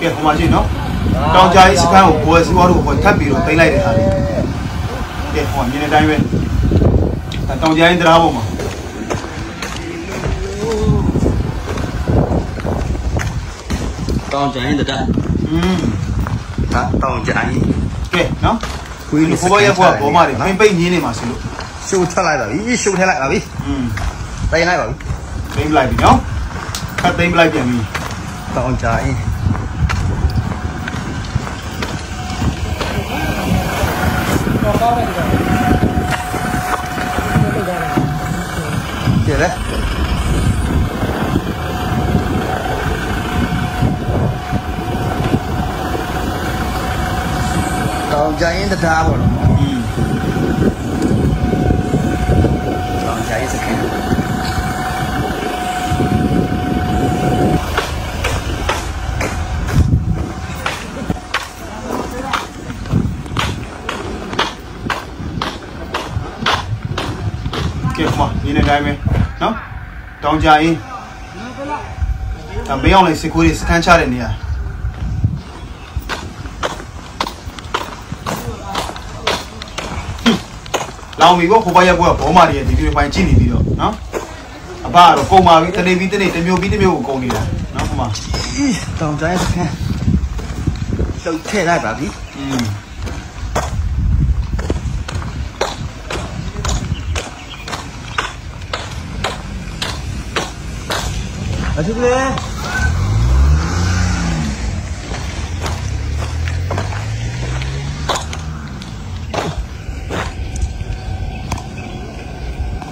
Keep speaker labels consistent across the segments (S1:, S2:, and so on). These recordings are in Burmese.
S1: ကဲဟိုမှာရှိနော်တောင်ကြားကြီးစခန်းကိုဘိုးစီဝါတို့ကိုထပ်ပြီးတော့တင်လိုက်တဲ့ဟာကဲဟိုမြင်တဲ့အတိုင်းပဲတောင်ကြားရင်တရားပေါ်မှာ
S2: တောင်းကြရင်တတ
S1: อืม
S2: ဟာတောင်းကြရင်
S1: ကဲနော်
S2: ခွေး
S1: ဒီ
S2: လေး
S1: ဘိုးဘရဲ့ဘွားဘောမတွေပင်ပိတ်ညင်းနေမှာစီလို့
S2: ရှုပ်ထလိုက်ပါပြီရှုပ်ထလိုက်ပါပြီ
S1: อืม
S2: တိုင်းလိုက်ပါပြီ
S1: သိမ်းပလိုက်ပြီနော်ခတ်သိမ်းပလိုက်ပြန်ပြီ
S2: တောင်းကြရင် ကြည့်လေတောင်းကြရင်တတားပေါ့နော်
S1: อืม
S2: တောင်းကြရင်စခင်
S1: ကဲဟိုမှာမြင်တဲ့အတိုင်းပဲနော်တောင်ကြားရင်ဒါမင်းအောင်လေးစစ်ခွေးတွေစခန်းချတဲ့နေရာလောင်ပြီပေါ့ခိုးပါရက်ဘွားဘောမာတွေရဲ့ဒီဗီဒီယိုပိုင်းကြည့်နေပြီးတော့နော်အဘကတော့ကုန်ပါပြီတနေ့ပြီးတနေ့တစ်မျိုးပြီးတစ်မျိုးကိုကုန်နေတာနော်ဟိုမှာ
S2: တောင်းကြရင်စခင်လှုပ်ထည့်လိုက်ပါပြီ
S1: อืม
S2: အတူလေ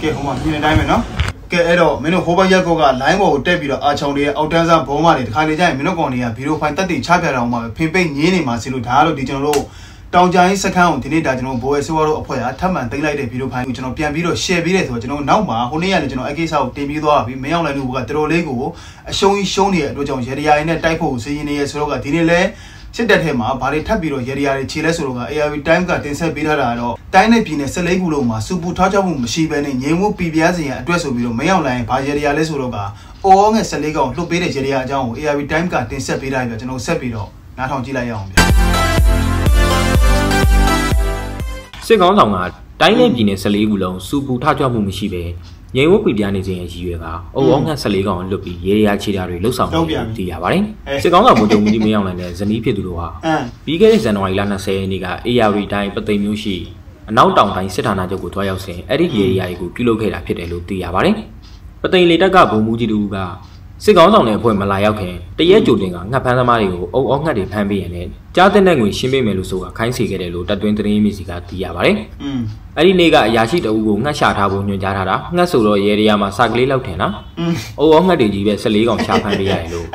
S1: ကဲဟိုမှာမြင်တဲ့အတိုင်းပဲနော်ကဲအဲ့တော့မင်းတို့ဟိုဘက်ရက်ကောကလိုင်းဘော်ကိုတက်ပြီးတော့အာချောင်တွေရဲ့အောက်တန်းစားဘောမာတွေတခါလေကျရင်မင်းတို့ကောင်တွေကဗီဒီယိုဖိုင်တက်တင်ချပြတာအောင်မှာပဲဖင်ပိတ်ငင်းနေမှာစီလို့ဒါကတော့ဒီကျွန်တော်တို့ တောင်ကြိုင်းစခန်းကိုဒီနေ့ဒါကျွန်တော်ဘိုးရဲ့ဆွေးဝါတို့အဖွဲ့ကထပ်မံသိမ်းလိုက်တဲ့ဗီဒီယိုဖိုင်ကိုကျွန်တော်ပြန်ပြီးတော့ share ပေးတယ်ဆိုတော့ကျွန်တော်နောက်မှာဟိုနေ့ကလည်းကျွန်တော်အကိစ္စကိုတင်ပြီးသွားပြီမင်းအောင်လည်းလူကတော်တော်လေးကိုအရှုံးကြီးရှုံးနေတဲ့အတွက်ကြောင့်ရေဒီယာရင်းနဲ့တိုက်ဖို့စီရင်နေရဆိုတော့ကဒီနေ့လဲစစ်တပ်ထဲမှာဘာတွေထပ်ပြီးတော့ရေဒီယာတွေခြေလဲဆိုတော့က ARV Time ကတင်ဆက်ပေးထားတာတော့တိုင်းနဲ့ပြည်နယ်14ခုလုံးမှာစူပူထောက်ချမှုမရှိဘဲနဲ့ငြိမ်မှုပြည်ပြားစီရန်အတွက်ဆိုပြီးတော့မင်းအောင်လိုင်းဘာရေဒီယာလဲဆိုတော့ကအော်ငယ်14ကောင်လှုပ်ပေးတဲ့ရေဒီယာအကြောင်းကို ARV Time ကတင်ဆက်ပေးထားပြီကျွန်တော်ဆက်ပြီးတော့နားထောင်ကြည့်လိုက်ရအောင်ဗျာ
S3: စစ်ကောင်းဆောင်ကတိုင်းနဲ့ပြည်နယ်14ခုလုံးစူပူထကြွမှုမရှိပဲငြိမ်ဝတ်ပြပြနေခြင်းရဲ့ရည်ရွယ်ကအုံအောင်ငှက်14ကောင်လွတ်ပြီးရေရခြေတာတွေလှုပ်ဆောင်နေတယ်သိရပါတယ်စစ်ကောင်းဆောင်ဗိုလ်ချုပ်မူကြီးမင်းအောင်လှိုင်နဲ့ဇနီးဖြစ်သူတို့ဟာ
S1: အမ်
S3: ပြီးခဲ့တဲ့ဇန်နဝါရီလ20ရက်နေ့က AR တိုင်းပသိမ်မျိုးရှိအနောက်တောင်တိုင်းစစ်ဌာနချုပ်ကိုတွားရောက်စဉ်အဲ့ဒီရေရကိုပြုလုပ်ခဲ့တာဖြစ်တယ်လို့သိရပါတယ်ပသိမ်လေတက်ကဗိုလ်မှူးကြီးတူက စစ်ကောင်းဆောင်တဲ့အဖွဲ့မလာရောက်ခင်တရက်ကြိုတင်ကငှက်ဖမ်းသမားတွေကိုအုပ်အောငှက်တွေဖမ်းပေးရင်လည်းကြားတဲ့နဲ့ငွေရှင်းပေးမယ်လို့ဆိုတာခိုင်းစေခဲ့တယ်လို့တပ်တွင်းသတင်းမြစ်စီကသိရပါတယ်။
S1: အင်း
S3: အဲ့ဒီနေ့ကအရာရှိတအူးကိုငှက်ရှာထားဖို့ညွှန်ကြားထားတာငှက်ဆိုတော့ရေတရာမှာစာကလေးလောက်ထင်လား။
S1: အုပ်
S3: အောငှက်တွေကြီးပဲ14ကောင်ရှာဖမ်းပေးရတယ်လို့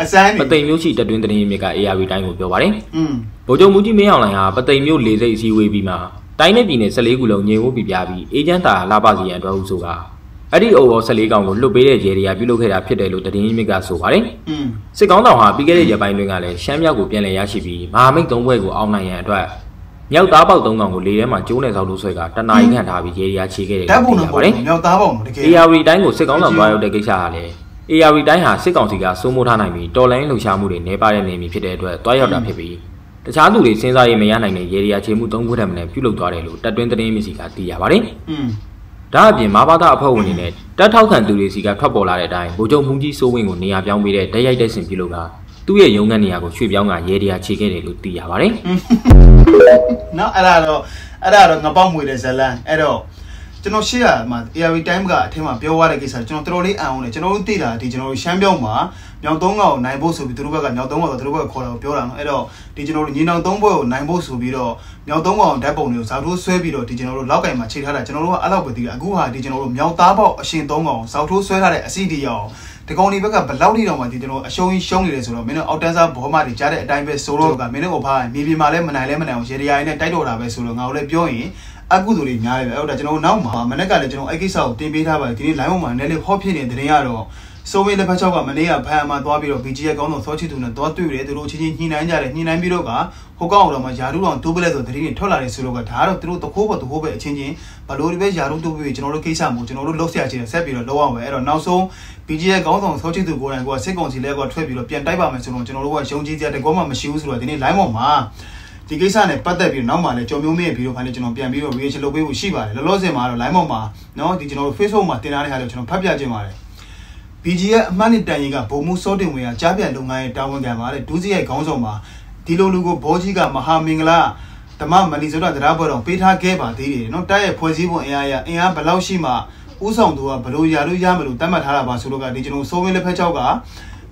S3: ပသိမ်မျိုးရှိတပ်တွင်းသတင်းမြစ်က ARV တိုင်းကိုပြောပါတယ်။
S1: အင်း
S3: ဗိုလ်ချုပ်မူကြီးမင်းအောင်လှိုင်ဟာပသိမ်မျိုး၄စိတ်အစည်းအဝေးပြီးမှတိုင်းနယ်ပြည်နယ်14ခုလုံးညင်ဝုတ်ပြပြပြီးအေဂျင့်တာလာပါစီရန်အတွက်ဟုဆိုတာ အဲ့ဒီအိုဘော14ကောင်ကိုလွတ်ပေးတဲ့ဂျယ်ရီယာပြုလုပ်ခဲ့တာဖြစ်တယ်လို့သတင်းရင်းမြစ်ကဆိုပါတယ်။စစ်ကောင်းဆောင်ဟာပြီးခဲ့တဲ့ရက်ပိုင်းတွင်ကလည်းရှမ်းမြောက်ကိုပြန်လည်ရရှိပြီးမဟာမိတ်သုံးဘွဲကိုအောင်နိုင်ရန်အတွက်မြောက်သားပေါက်သုံးကောင်ကိုလေထဲမှာကျိုးနေဆောင်လို့ဆွဲကတနာရီခန့်ထားပြီးဂျယ်ရီယာခြေခဲ့တယ်လို့
S1: ပြောပါ
S3: တယ်။
S1: မြောက်သားပေါက်တကယ်
S3: ARV တိုင်းကိုစစ်ကောင်းဆောင်သွားရောက်တဲ့ကိစ္စဟာလည်း ARV တိုင်းဟာစစ်ကောင်စီကစိုးမိုးထားနိုင်ပြီးတော်လိုင်းလှုပ်ရှားမှုတွေနှဲပါတဲ့နေမည်ဖြစ်တဲ့အတွက်တွားရောက်တာဖြစ်ပြီးတခြားသူတွေစဉ်းစားရမရနိုင်တဲ့ရေဒီယာချေမှု၃ခုထက်မနည်းပြုလုပ်သွားတယ်လို့တက်တွင်းသတင်းမြစ်စီကသိရပါတယ်။ ဒါအပြင်မဘာသာအဖွဲ့ဝင်တွေနဲ့တပ်ထောက်ခံသူတွေစီကထွက်ပေါ်လာတဲ့အတိုင်းဗိုလ်ချုပ်မှုကြီးစိုးဝင်းကိုနေရာပြောင်းပေးတဲ့တိုက်ရိုက်တဲ့ဆင်ပြုလုပ်ကသူ့ရဲ့ရုံးခန်းနေရာကိုရွှေ့ပြောင်းကရေရီယာချေခဲ့တယ်လို့သိရပါတယ်။
S1: နော်အဲ့ဒါတော့အဲ့ဒါတော့ငပောက်မွေတဲ့ဇလန်အဲ့တော့ ကျွန်တော်ရှေ့ရမှာ ARV time ကအထက်မှာပြောသွားတဲ့ကိစ္စကျွန်တော်တော်တော်လေးအံအောင်တယ်ကျွန်တော်တို့သိတာဒီကျွန်တော်တို့ရှမ်းပြောင်းမှာမြောင်သုံးကောင်နိုင်ဖို့ဆိုပြီးသူတို့ဘက်ကမြောင်သုံးကောင်ဆိုသူတို့ဘက်ကခေါ်တာကိုပြောတာနော်အဲ့တော့ဒီကျွန်တော်တို့ညီနောင်သုံးဘွဲကိုနိုင်ဖို့ဆိုပြီးတော့မြောင်သုံးကောင်ဓာတ်ပုံတွေကိုဇာထိုးဆွဲပြီးတော့ဒီကျွန်တော်တို့လောက်ကင်မှာချိန်ထားတာကျွန်တော်တို့ကအဲ့လောက်ပဲသိတယ်အခုဟာဒီကျွန်တော်တို့မြောင်သားပေါက်အရှင်သုံးကောင်ဇာထိုးဆွဲထားတဲ့အစီတီရောင်ဒီကောင်ဒီဘက်ကဘလောက်ထိတောင်မှဒီကျွန်တော်အရှုံးကြီးရှုံးနေတယ်ဆိုတော့မင်းတို့အောက်တန်းစားဘောမတွေကြားတဲ့အတိုင်းပဲဆိုတော့ကမင်းတို့ကဖားမြေပြင်မှာလည်းမနိုင်လဲမနိုင်အောင်ရေဒီယာရင်းနဲ့တိုက်တော့တာပဲဆိုတော့ငါတို့လည်းပြောရင် အကုသိုလ်တွေများတယ်ပဲအဲ့တော့ကျွန်တော်တို့နောက်မှာမနေ့ကလည်းကျွန်တော်အဲ့ကိစ္စကိုတင်ပေးထားပါတယ်ဒီနေ့ line ပေါ်မှာနည်းနည်းဟောဖြစ်နေတဲ့တင်ရတော့စိုးဝင်းလက်ဖက်ချောက်ကမနေ့ကဖန်မှာသွားပြီးတော့ BG ရဲ့ကောင်းဆောင်စောချစ်သူနဲ့သွားတွေ့တယ်သူတို့ချင်းချင်းညှိနှိုင်းကြတယ်ညှိနှိုင်းပြီးတော့ကဟိုကောက်အောင်တော့မှယာရုတော်တိုးပလက်ဆိုတဲ့တင်းထွက်လာတယ်ဆိုတော့ကဒါကတော့သူတို့တခိုးပေါ်တခိုးပဲအချင်းချင်းဘလို့ဒီပဲယာရုတိုးပြီးကျွန်တော်တို့ကိစ္စမို့ကျွန်တော်တို့လှုပ်ရှားချင်တယ်ဆက်ပြီးတော့လောက်အောင်ပဲအဲ့တော့နောက်ဆုံး BG ရဲ့ကောင်းဆောင်စောချစ်သူကိုယ်တိုင်ကစစ်ကောင်စီလဲကထွက်ပြီးတော့ပြန်တိုက်ပါမယ်ဆိုတော့ကျွန်တော်တို့ကယုံကြည်ကြတဲ့ကောမှမရှိဘူးဆိုတော့ဒီနေ့ line ပေါ်မှာ ဒီကိစ္စနဲ့ပတ်သက်ပြီးနောက်မှလည်းကြော်မျိုးမင်းရဲ့ဗီဒီယိုဖိုင်လေးကျွန်တော်ပြန်ပြီးတော့ reaction လုပ်ပေးဖို့ရှိပါတယ်လောလောဆယ်မှာတော့ line ပေါ်မှာเนาะဒီကျွန်တော်တို့ Facebook မှာတင်ထားတဲ့ဟာလေးကျွန်တော်ဖတ်ပြခြင်းပါတယ် BG ရဲ့အမှတ်နဲ့တန်ရင်ကဗိုလ်မှူးစောတင်ဝင်ကကြားပြလုပ်ငန်းရဲ့တာဝန်ခံပါတဲ့ဒူးစီရဲ့ခေါင်းဆောင်မှာဒီလိုလူကိုဘောကြီးကမဟာမင်္ဂလာဓမ္မမဏိစရတရားဘောတော်ပေးထားခဲ့ပါသေးတယ်เนาะတိုက်ရဲ့ဖွဲ့စည်းပုံအင်အားရအင်အားဘယ်လောက်ရှိမှဥဆောင်သူကဘလို့ယာလို့ရမလို့တတ်မှတ်ထားတာပါဆိုတော့ကဒီကျွန်တော်စိုးဝင်းလက်ဖက်ချောက်က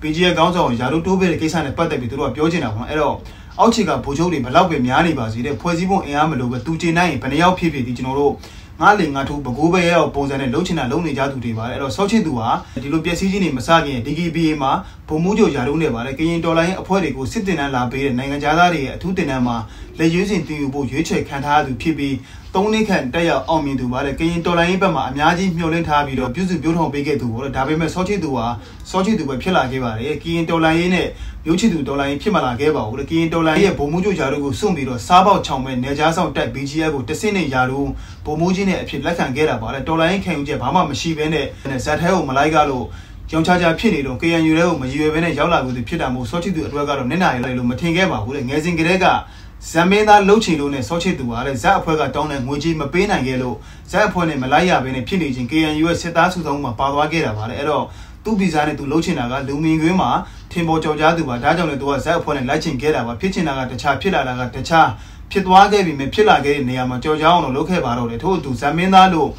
S1: BG ရဲ့ခေါင်းဆောင်ယာလို့တိုးပေးတဲ့ကိစ္စနဲ့ပတ်သက်ပြီးသူတို့ကပြောချင်တာပေါ့အဲ့တော့ အောက်ခြေကဗိုလ်ချုပ်တွေဘလောက်ပဲများနေပါစေတဲ့ဖွဲ့စည်းပုံအင်အားမလို့ပဲသူကျင်နိုင်ရင်ဘယ်နှယောက်ဖြစ်ဖြစ်ဒီကျွန်တော်တို့ငါလေငါထူဘကိုးပဲရဲ့ပုံစံနဲ့လှုပ်ချင်တာလှုပ်နေကြသူတွေပါတယ်အဲ့တော့ဆော့ချစ်သူဟာဒီလိုပျက်စီးခြင်းတွေမစခင် DKBA မှာဗိုလ်မှူးချုပ်ယာရုံးနေပါတယ်ကရင်တော်လိုင်းအဖွဲ့တွေကိုစစ်တင်တန်းလာပေးတဲ့နိုင်ငံသားတွေရဲ့အထူးတင်တန်းမှာလက်ရွေးစင်တင်ယူဖို့ရွေးချယ်ခံထားရသူဖြစ်ပြီးသုံးနှစ်ခန့်တက်ရောက်အောင်မြင်သူပါတယ်ကရင်တော်လိုင်းဘက်မှာအများကြီးမျှော်လင့်ထားပြီးတော့ပြုစုပြောထောင်ပေးခဲ့သူပေါ့ဒါပေမဲ့ဆော့ချစ်သူဟာဆော့ချစ်သူပဲဖြစ်လာခဲ့ပါတယ်ကရင်တော်လိုင်းနဲ့ မျိုးချစ်သူတော်လိုင်းဖြစ်မလာခဲ့ပါဘူးလေကရင်တော်လိုင်းရဲ့ဗိုလ်မှူးချုပ်ယာရုံးကိုစွန့်ပြီးတော့စားပေါက်ချောင်မဲ့နေကြားဆောင်တက် BGF ကိုတဆင့်နဲ့ယာရုံးဗိုလ်မှူးကြီးနဲ့အဖြစ်လက်ခံခဲ့တာပါလေတော်လိုင်းခံယူချက်ဘာမှမရှိဘဲနဲ့ဇက်ထဲကိုမလိုက်ကားလို့ကြောင်ချာချာဖြစ်နေတော့ KNU တဲ့ကိုမရည်ရွယ်ဘဲနဲ့ရောက်လာလို့ဖြစ်တာမို့စောချစ်သူအတွက်ကတော့နစ်နာရလို့မထင်ခဲ့ပါဘူးလေငယ်စဉ်ကတည်းကဇမ်မင်းသားလှုပ်ချင်လို့နဲ့စောချစ်သူပါလေဇက်အဖွဲ့ကတောင်းတဲ့ငွေကြီးမပေးနိုင်ခဲ့လို့ဇက်အဖွဲ့နဲ့မလိုက်ရဘဲနဲ့ဖြစ်နေခြင်း KNU ရဲ့စစ်သားစုဆောင်မှာပါသွားခဲ့တာပါလေအဲ့တော့ သူ့ဗီဇာနဲ့သူလှုပ်ချင်တာကလူမင်ကွင်းမှာထင်ပေါ်ကြော်ကြားသူပါဒါကြောင့်လည်းသူကဇက်အဖွဲ့နဲ့လိုက်ချင်ခဲ့တာပါဖြစ်ချင်တာကတခြားဖြစ်လာတာကတခြားဖြစ်သွားခဲ့ပြီမြဖြစ်လာခဲ့တဲ့နေရာမှာကြော်ကြားအောင်လို့လုပ်ခဲ့ပါတော့တယ်ထို့အတူဇမ်မင်းသားလို့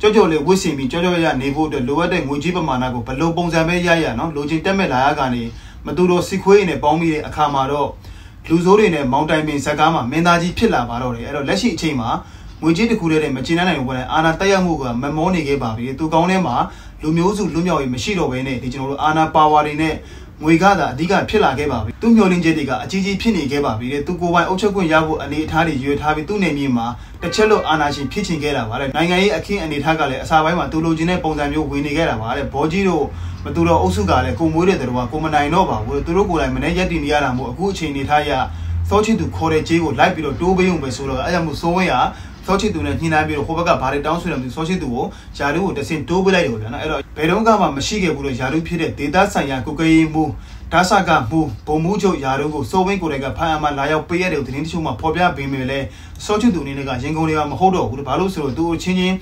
S1: ကြောကြောလေးဝစ်စင်ပြီးကြောကြောရနေဖို့အတွက်လိုအပ်တဲ့ငွေကြီးပမာဏကိုဘယ်လိုပုံစံပဲရရနော်လိုချင်တက်မဲ့လာရကနေမတူတော့စစ်ခွေးနဲ့ပေါင်းပြီးတဲ့အခါမှာတော့လူဆိုးတွေနဲ့မောင်တိုင်ပင်ဇက်ကားမှာမင်းသားကြီးဖြစ်လာပါတော့တယ်အဲ့တော့လက်ရှိအချိန်မှာ ငွေကြီးတစ်ခုတည်းနဲ့မကျင်းနိုင်ဘူးပေါ့အာနာတက်ရမှုကမမောနေခဲ့ပါပြီသူကောင်းထဲမှာလူမျိုးစုလူမျိုးရေးမရှိတော့ဘဲနဲ့ဒီကျွန်တော်တို့အာနာပါဝါတွေနဲ့ငွေကသာအဓိကဖြစ်လာခဲ့ပါပြီသူမျောလင်းချက်တွေကအကြီးကြီးဖြစ်နေခဲ့ပါပြီတဲ့သူကိုယ်ပိုင်အုပ်ချုပ်ခွင့်ရဖို့အနေအထားတွေရွေထားပြီးသူ့နေမြေမှာတစ်ချက်လို့အာဏာရှင်ဖြစ်ချင်ခဲ့တာပါတဲ့နိုင်ငံရေးအခင်းအနေအထားကလည်းအစာပိုင်းမှာသူလိုချင်တဲ့ပုံစံမျိုးဝင်နေခဲ့တာပါတဲ့ဘောကြီးတို့မတူတော့အုပ်စုကလည်းကိုမွေးတဲ့တော်ကကိုမနိုင်တော့ပါဘူးသူတို့ကိုယ်တိုင်မနေ့ရက်တည်နေရတာမို့အခုအချိန်နေထားရသောချစ်သူခေါ်တဲ့ကြေးကိုလိုက်ပြီးတော့တိုးပေးုံပဲဆိုတော့အဲကြောင့်မို့စိုးဝင်းဟာ စောချစ်သူနဲ့ညှိနှိုင်းပြီးတော့ဟိုဘက်ကဘာတွေတောင်းဆိုတယ်မသိစောချစ်သူကိုယာလူကိုတဆင်တိုးပေးလိုက်တယ်ဗျာနော်အဲ့တော့ဘယ်တော့မှမရှိခဲ့ဘူးလို့ယာလူဖြစ်တဲ့ဒေတာဆိုင်ရာကုကရေးမှုဒါဆကမှုဘုံမှုချုပ်ယာတို့ကိုစိုးဝင်းကိုယ်တိုင်ကဖန်အမလာရောက်ပေးရတဲ့သတင်းတချို့မှဖော်ပြပေးမယ်လေစောချစ်သူအနေနဲ့ကရင်ကုန်တွေကမဟုတ်တော့ဘူးဘာလို့ဆိုတော့သူအချင်းချင်း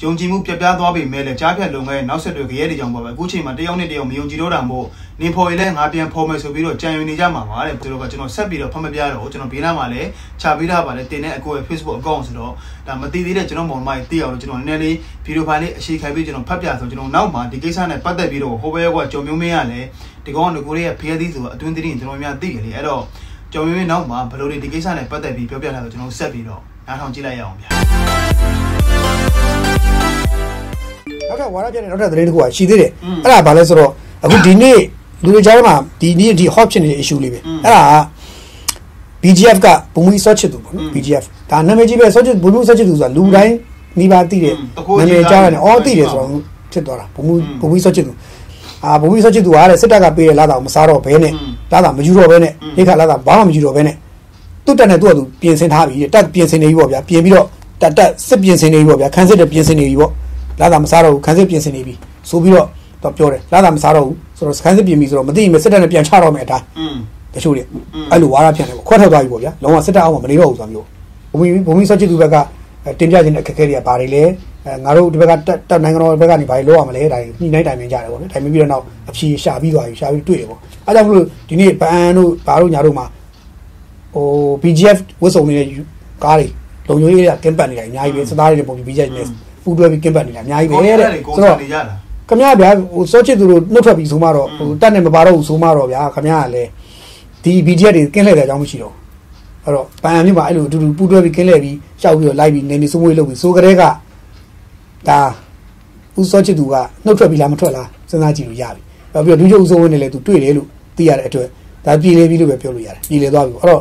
S1: ယုံကြည်မှုပြပြသွားပြီမဲ့လေကြားဖြတ်လုံငယ်နောက်ဆက်တွဲကြရဲတွေကြောင့်ပါပဲအခုချိန်မှာတယောက်နဲ့တယောက်မယုံကြည်တော့တာမို့နေဖော်ရင်လည်းငါပြန်ဖော်မယ်ဆိုပြီးတော့ကြံယူနေကြမှာပါတဲ့သူတို့ကကျွန်တော်ဆက်ပြီးတော့ဖတ်မပြတော့ကျွန်တော်ဘေးနားမှာလည်းခြာပေးထားပါတယ်တင်တဲ့အကိုရဲ့ Facebook account ဆိုတော့ဒါမသိသေးတဲ့ကျွန်တော်မောင်မိုင်းသိအောင်လို့ကျွန်တော်နည်းနည်းလေးဗီဒီယိုဖိုင်လေးအရှိခိုင်ပြီးကျွန်တော်ဖတ်ပြဆိုကျွန်တော်နောက်မှာဒီကိစ္စနဲ့ပတ်သက်ပြီးတော့ဟိုဘဲကကြော်မျိုးမင်းရလည်းဒီကောင်ကကိုလေးရဲ့ဖေးသီးဆိုအတွင်းသီးကျွန်တော်များသိတယ်လေအဲ့တော့ကြော်မျိုးမင်းနောက်မှာဘယ်လိုဒီကိစ္စနဲ့ပတ်သက်ပြီးပြောပြထားဆိုကျွန်တော်ဆက်ပြီးတော့ နားထောင်ကြည့်လိုက်ရအောင်ဗျာ
S4: နောက်ထပ်ဝါရပြတဲ့နောက်ထပ်သတင်းတစ်ခုကရှိသေးတယ်အဲ့ဒါဘာလဲဆိုတော့အခုဒီနေ့လူတွေကြားထဲမှာဒီနေ့ဒီ hot ဖြစ်နေတဲ့ issue လေးပဲအဲ့ဒါက BGF ကဘုံမီဆော့ချစ်သူပေါ့နော် BGF ဒါနာမည်ကြီးပဲဆော့ချစ်ဘုံမီဆော့ချစ်သူဆိုတာလူတိုင်းမိဘသိတဲ့နာမည်ကြားတယ်အော်သိတယ်ဆိုတော့ဖြစ်သွားတာဘုံမီဘုံမီဆော့ချစ်သူအာဘုံမီဆော့ချစ်သူကတဲ့စစ်တပ်ကပေးတဲ့လာတာကိုမစားတော့ဘဲနဲ့လာတာမယူတော့ဘဲနဲ့ဒီခါလာတာဘာမှမယူတော့ဘဲနဲ့ သူ့တက်နဲ့သူ့ကသူပြင်ဆင်ထားပြီတက်ပြင်ဆင်နေပြီပေါ့ဗျာပြင်ပြီးတော့တက်တက်စစ်ပြင်ဆင်နေပြီပေါ့ဗျာခန်းစစ်တဲ့ပြင်ဆင်နေပြီပေါ့လာတာမစားတော့ဘူးခန်းစစ်ပြင်ဆင်နေပြီဆိုပြီးတော့တော့ပြောတယ်လာတာမစားတော့ဘူးဆိုတော့ခန်းစစ်ပြင်ပြီဆိုတော့မသိရင်စစ်တပ်နဲ့ပြန်ချတော့မယ်အတိုင်း
S1: อืม
S4: တချို့တွေအဲ့လိုဝါရပြန်တယ်ပေါ့ခွက်ထွက်သွားပြီပေါ့ဗျာလုံးဝစစ်တပ်အောက်မှာမနေတော့ဘူးဆိုတာမျိုးဘုံမီဘုံမီဆော့ချစ်သူဘက်ကတင်ပြခြင်းတဲ့အခက်အခဲတွေကဘာတွေလဲအဲငါတို့ဒီဘက်ကတက်နိုင်ငံတော်ဘက်ကနေဘာတွေလုပ်ရမလဲဒါညှိနှိုင်းတိုင်ပင်ကြတယ်ပေါ့ဗျာတိုင်ပင်ပြီးတော့နောက်အဖြေရှာပြီးသွားပြီရှာပြီးတွေ့တယ်ပေါ့အဲ့ကြောင့်မလို့ဒီနေ့ဘန်တို့ဘာတို့ညာတို့မှာ ဟို BGF ဝတ်စုံနေတဲ့ကားတွေလုံခြုံရေးကကင်းပတ်နေတာအများကြီးပဲစသားတွေပုံပြီး BGF နဲ့ပူတွဲပြီးကင်းပတ်နေတာအများကြီးပဲတဲ့
S1: ကို
S4: ဆို
S1: ယ်
S4: တော့
S1: နေရတာ
S4: ခမရဗျာဟိုစောချစ်သူတို့နှုတ်ထွက်ပြီးဆိုမှတော့ဟိုတက်နေမပါတော့ဘူးဆိုမှတော့ဗျာခမရကလည်းဒီ BGF တွေကင်းလှည့်တဲ့အကြောင်းမရှိတော့အဲ့တော့ပန်အမျိုးမှာအဲ့လိုအတူတူပူတွဲပြီးကင်းလှည့်ပြီးရှောက်ပြီးတော့လိုက်ပြီးနေနေစိုးမွေးလုပ်ပြီးဆိုကြတဲ့ကဒါဦးစောချစ်သူကနှုတ်ထွက်ပြီးလားမထွက်လားစဉ်းစားကြည့်လို့ရပြီနောက်ပြီးတော့ဒုချုပ်ဦးစိုးဝင်းနဲ့လည်းသူတွေ့တယ်လို့သိရတဲ့အတွက်ဒါပြည်လေပြီလို့ပဲပြောလို့ရတယ်ပြည်လေသွားပြီအဲ့တော့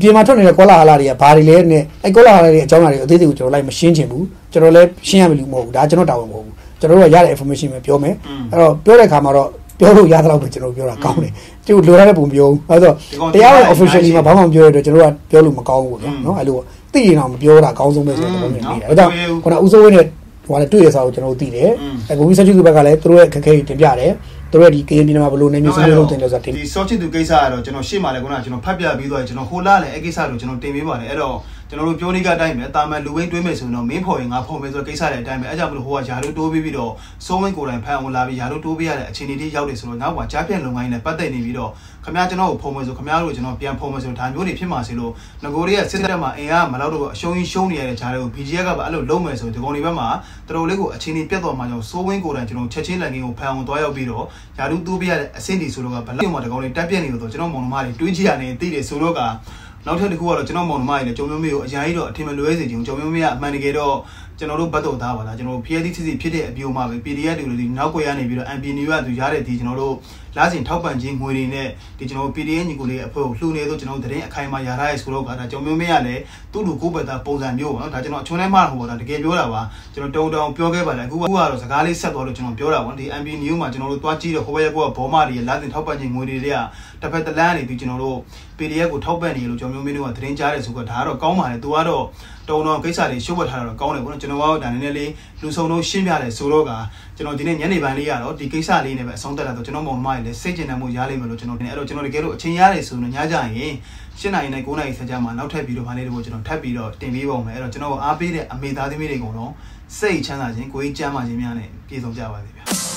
S4: ပြင်မှာထွက်နေတဲ့ကောလာဟာလာတွေကဘာတွေလဲနဲ့အဲ့ကောလာဟာလာတွေအကြောင်းအရာတွေအသေးသေးကိုကျွန်တော်လိုက်မရှင်းချင်ဘူးကျွန်တော်လည်းရှင်းရမယ်လို့မဟုတ်ဘူးဒါကျွန်တော်တာဝန်မဟုတ်ဘူးကျွန်တော်တို့ကရတဲ့ information ပဲပြောမယ်အဲ့တော့ပြောတဲ့ခါမှာတော့ပြောလို့ရသလောက်ပဲကျွန်တော်ပြောတာကောင်းတယ်ကျို့လိုရတဲ့ပုံပြောဘူးအဲ့တော့တရားရဲ့ officially မှာဘာမှမပြောရတဲ့ကျွန်တော်ကပြောလို့မကောင်းဘူးပေါ့နော်အဲ့လိုသိရင်တော့မပြောတာအကောင်းဆုံးပဲဆိုတဲ့သဘောမျိုးနေတာအဲ့တော့ခုနဦးစိုးဝင်းနဲ့ဟိုကလည်းတွေ့ရစားကိုကျွန်တော်တို့သိတယ်အဲဘုံကြီးဆက်ချူဘက်ကလည်းသူတို့ရဲ့ခက်ခဲတင်ပြတယ်သူ တို့ရဲ့ဒီကရင်ပြည်နယ်မှာဘယ်လိုနေမျိုးစမျိုးလုပ်တင်လဲဆိုတာတင်
S1: ဒီ search သူကိစ္စကတော့ကျွန်တော်ရှေ့မှာလည်းခုနကကျွန်တော်ဖတ်ပြပြီးသွားရင်ကျွန်တော်ဟိုလာလည်းအဲ့ကိစ္စကိုကျွန်တော်တင်ပေးပါတယ်အဲ့တော့ ကျွန်တော်တို့ပြောနေကအတိုင်းပဲတာမန်လူဝင်းတွေးမယ်ဆိုရင်တော့မင်းဖော်ရင်ငါဖော်မယ်ဆိုတဲ့ကိစ္စတွေအတိုင်းပဲအဲ့ကြောင့်မလို့ဟိုကယာတို့တိုးပြီးပြီးတော့စိုးဝင်းကိုယ်တိုင်ဖန်အောင်လာပြီးယာတို့တိုးပေးရတဲ့အခြေအနေတွေရောက်တယ်ဆိုတော့နောက်ကကြားပြန့်လုံငိုင်းနဲ့ပတ်သက်နေပြီးတော့ခမ ्या ကျွန်တော်ကိုဖုံမယ်ဆိုခမ ्या တို့ကျွန်တော်ပြန်ဖုံမယ်ဆိုဒါမျိုးတွေဖြစ်မှာစီလို့ငကိုတွေကစစ်တပ်မှာအင်အားမလောက်တော့အရှုံးကြီးရှုံးနေရတဲ့ဂျားတွေကို BGF ကပါအဲ့လိုလုံးမယ်ဆိုဒီကောင်တွေဘက်မှာတော်တော်လေးကိုအခြေအနေပြတ်သွားမှကြောင့်စိုးဝင်းကိုယ်တိုင်ကျွန်တော်ချက်ချင်းလန်ကင်းကိုဖန်အောင်တွားရောက်ပြီးတော့ယာတို့တိုးပေးရတဲ့အဆင့်ဒီဆိုတော့ကဘလောက်မှဒီကောင်တွေတက်ပြက်နေလို့ကျွန်တော်မောင်နှမတွေတွေးကြည့်ရတယ်သိတယ်ဆိုတော့က နောက်ထပ်တစ်ခုကတော့ကျွန်တော်မောင်နှမတွေလည်းကြုံမျိုးမျိုးကိုအရင်ကြီးတော့အထင်မလွဲစေချင်ဘူးကြုံမျိုးမျိုးကအမှန်တကယ်တော့ ကျွန်တော်တို့ဘတ်တော်သားပါလားကျွန်တော်တို့ PhD စစ်စစ်ဖြစ်တဲ့အပြိုမှာပဲ PDF တွေလို့ဒီနောက်ွယ်ရနေပြီးတော့ MP New ကသူရတဲ့ဒီကျွန်တော်တို့လာစဉ်ထောက်ပံ့ခြင်းငွေတွေနဲ့ဒီကျွန်တော်တို့ PDF ညီကိုလေးအဖွဲ့ကိုလှူနေတော့ကျွန်တော်တို့သတင်းအခိုင်အမာရထားရဲဆိုတော့ကဒါကြုံမျိုးမျိုးကလည်းသူ့လူကိုယ်ပတ်သားပုံစံမျိုးပေါ့နော်ဒါကျွန်တော်အချွန်းထဲမှာဟိုပေါ့ဒါတကယ်ပြောတာပါကျွန်တော်တုံတုံပြောခဲ့ပါတယ်အခုကတော့စကားလေးဆက်သွားလို့ကျွန်တော်ပြောတာပေါ့ဒီ MP New မှာကျွန်တော်တို့တွားကြည့်တဲ့ဟိုဘက်ကောဘောမတွေလာစဉ်ထောက်ပံ့ခြင်းငွေတွေတွေကတစ်ဖက်တစ်လမ်းနေပြီးကျွန်တော်တို့ PDF ကိုထောက်ပံ့နေလို့ကျွန်တော်မျိုးမျိုးကသတင်းကြားတယ်ဆိုတော့ဒါကတော့ကောင်းပါတယ်သူကတော့တုံတုံကိစ္စတွေရှုပ်ပတ်ထားတာတော့ကောင်းတယ်ပေါ့နော်ကျွန်တော်ကတော့ဒါနည်းနည်းလေးလူဆောင်တော့ရှင်းပြတယ်ဆိုတော့ကကျွန်တော်ဒီနေ့ညနေပိုင်းလေးကတော့ဒီကိစ္စလေးနဲ့ပဲအဆုံးသတ်တာတော့ကျွန်တော်မောင်နှမတွေလည်းစိတ်ကျဉ်တမ်းမှုရလိမ့်မယ်လို့ကျွန်တော်တင်တယ်အဲ့တော့ကျွန်တော်တကယ်လို့အချိန်ရတယ်ဆိုတော့ညကြရင်၈နိုင်နဲ့9နိုင်ဆက်ကြမှာနောက်ထပ်ပြီးတော့ဗာလေးတွေကိုကျွန်တော်ထပ်ပြီးတော့တင်ပေးပါဦးမယ်အဲ့တော့ကျွန်တော်အားပေးတဲ့အမေသားသမီးတွေကတော့စိတ်ချမ်းသာခြင်းကိုယ်ကြီးကျမ်းမာခြင်းများနဲ့ပြည့်စုံကြပါစေဗျာ